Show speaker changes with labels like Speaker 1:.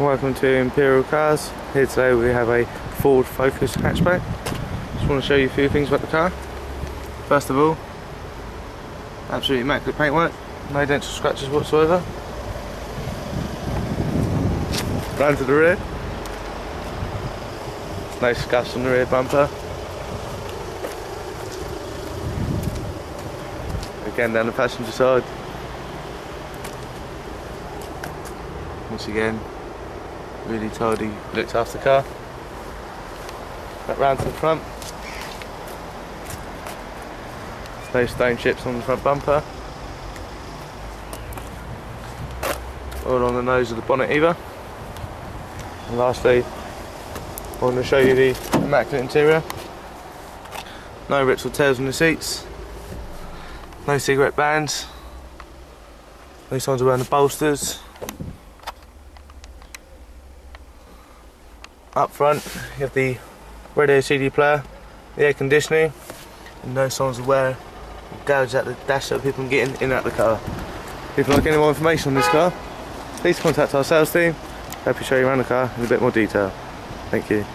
Speaker 1: Welcome to Imperial Cars. Here today we have a Ford Focus hatchback. Just want to show you a few things about the car. First of all, absolutely immaculate paintwork, no dents or scratches whatsoever. Round to the rear, no scuffs on the rear bumper. Again down the passenger side. Once again, really tidy, looks after the car. Back round to the front. No stone chips on the front bumper. Or on the nose of the bonnet either. And lastly, I want to show you the immaculate interior. No rips or tears on the seats. No cigarette bands. No signs around the bolsters. Up front, you have the radio CD player, the air conditioning, and no signs of wear gouge at the dash so people can get in, and out the car. If you'd like any more information on this car, please contact our sales team. Happy to show you around the car in a bit more detail. Thank you.